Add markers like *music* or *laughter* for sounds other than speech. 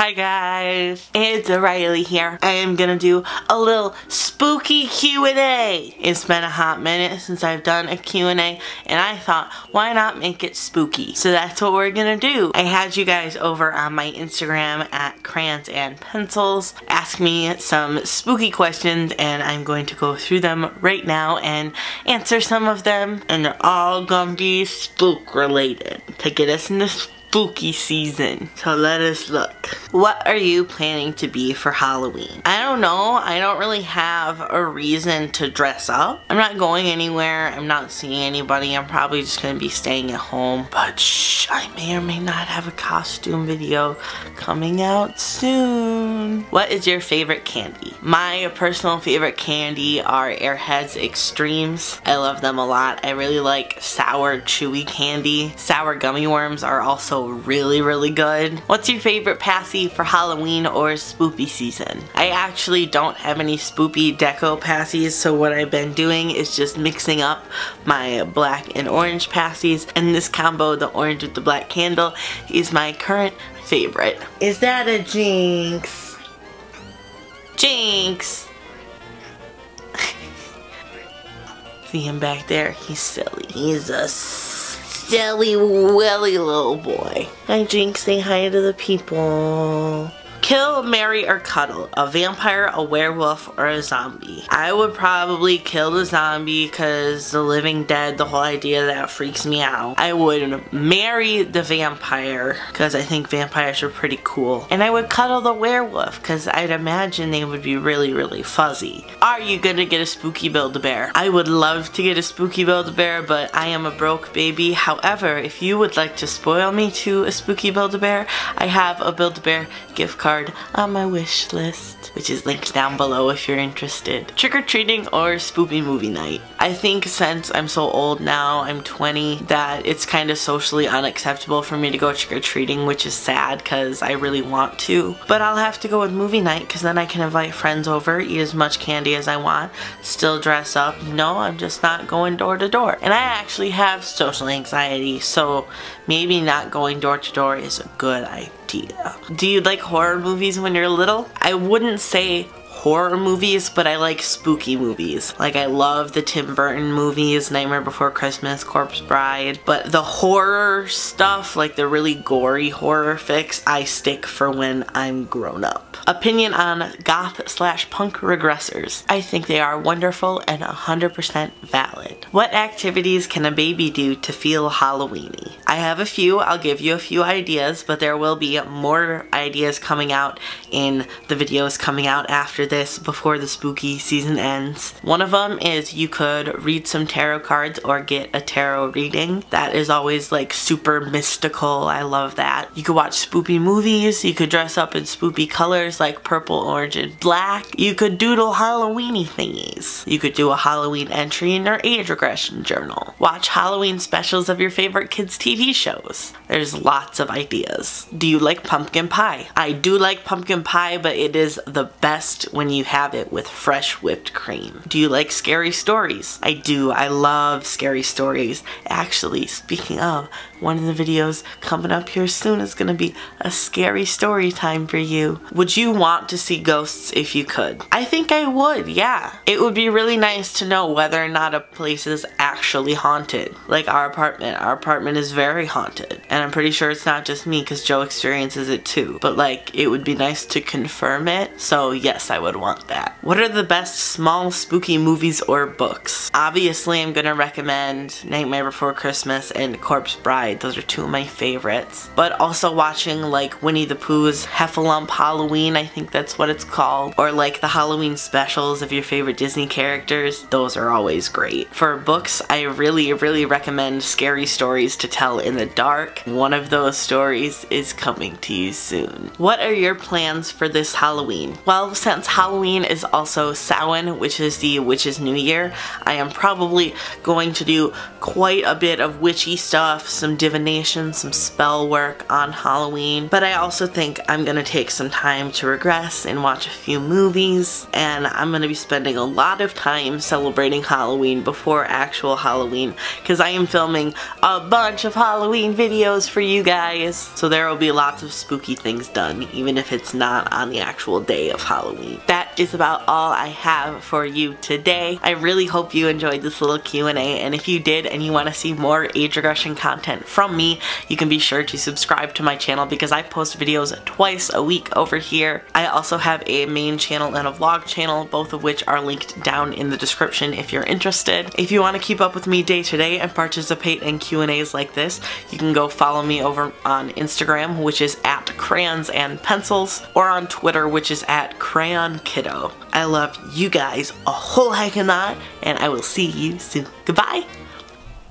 Hi guys, it's Riley here. I am gonna do a little spooky Q&A. It's been a hot minute since I've done a Q&A and I thought why not make it spooky? So that's what we're gonna do. I had you guys over on my Instagram at crayons and pencils ask me some spooky questions and I'm going to go through them right now and answer some of them and they're all gonna be spook related to get us in the spooky season. So let us look. What are you planning to be for Halloween? I don't know. I don't really have a reason to dress up. I'm not going anywhere. I'm not seeing anybody. I'm probably just going to be staying at home. But shh, I may or may not have a costume video coming out soon. What is your favorite candy? My personal favorite candy are Airheads Extremes. I love them a lot. I really like sour chewy candy. Sour gummy worms are also really, really good. What's your favorite passy for Halloween or spoopy season? I actually don't have any spoopy deco passies, so what I've been doing is just mixing up my black and orange passies, and this combo, the orange with the black candle, is my current favorite. Is that a jinx? Jinx! *laughs* See him back there? He's silly. He's a silly willy little boy. Hi Jinx, say hi to the people. Kill, marry, or cuddle. A vampire, a werewolf, or a zombie. I would probably kill the zombie because the living dead, the whole idea that freaks me out. I would marry the vampire because I think vampires are pretty cool. And I would cuddle the werewolf because I'd imagine they would be really, really fuzzy. Are you gonna get a spooky Build-A-Bear? I would love to get a spooky Build-A-Bear, but I am a broke baby. However, if you would like to spoil me to a spooky Build-A-Bear, I have a Build-A-Bear gift card card on my wish list, which is linked down below if you're interested. Trick-or-treating or spoopy movie night. I think since I'm so old now, I'm 20, that it's kind of socially unacceptable for me to go trick-or-treating, which is sad because I really want to. But I'll have to go with movie night because then I can invite friends over, eat as much candy as I want, still dress up. No, I'm just not going door to door. And I actually have social anxiety, so maybe not going door to door is a good idea. Do you like horror movies when you're little? I wouldn't say horror movies, but I like spooky movies. Like I love the Tim Burton movies, Nightmare Before Christmas, Corpse Bride, but the horror stuff, like the really gory horror fix, I stick for when I'm grown up. Opinion on goth slash punk regressors. I think they are wonderful and 100% valid. What activities can a baby do to feel Halloweeny? I have a few, I'll give you a few ideas, but there will be more ideas coming out in the videos coming out after this before the spooky season ends. One of them is you could read some tarot cards or get a tarot reading. That is always like super mystical. I love that. You could watch spoopy movies. You could dress up in spoopy colors like purple, orange, and black. You could doodle Halloweeny thingies. You could do a Halloween entry in your age regression journal. Watch Halloween specials of your favorite kids TV shows. There's lots of ideas. Do you like pumpkin pie? I do like pumpkin pie, but it is the best when you have it with fresh whipped cream. Do you like scary stories? I do. I love scary stories. Actually, speaking of, one of the videos coming up here soon is going to be a scary story time for you. Would you want to see ghosts if you could? I think I would, yeah. It would be really nice to know whether or not a place is actually haunted. Like our apartment. Our apartment is very haunted. And I'm pretty sure it's not just me because Joe experiences it too. But like, it would be nice to confirm it. So yes, I would want that. What are the best small spooky movies or books? Obviously, I'm gonna recommend Nightmare Before Christmas and Corpse Bride. Those are two of my favorites. But also watching like Winnie the Pooh's Heffalump Halloween, I think that's what it's called. Or like the Halloween specials of your favorite Disney characters. Those are always great. For books, I really, really recommend Scary Stories to Tell in the Dark. One of those stories is coming to you soon. What are your plans for this Halloween? Well, since Halloween is also Samhain, which is the Witch's New Year, I am probably going to do quite a bit of witchy stuff, some divination, some spell work on Halloween. But I also think I'm gonna take some time to regress and watch a few movies. And I'm gonna be spending a lot of time celebrating Halloween before actual Halloween because I am filming a bunch of Halloween videos for you guys. So there will be lots of spooky things done even if it's not on the actual day of Halloween. That is about all I have for you today. I really hope you enjoyed this little Q&A and if you did and you want to see more age regression content from me, you can be sure to subscribe to my channel because I post videos twice a week over here. I also have a main channel and a vlog channel, both of which are linked down in the description if you're interested. If you want to keep up with me day to day and participate in Q&As like this, you can go follow me over on Instagram, which is at crayons and pencils, or on Twitter, which is at crayon kiddo. I love you guys a whole heck of a lot, and I will see you soon. Goodbye!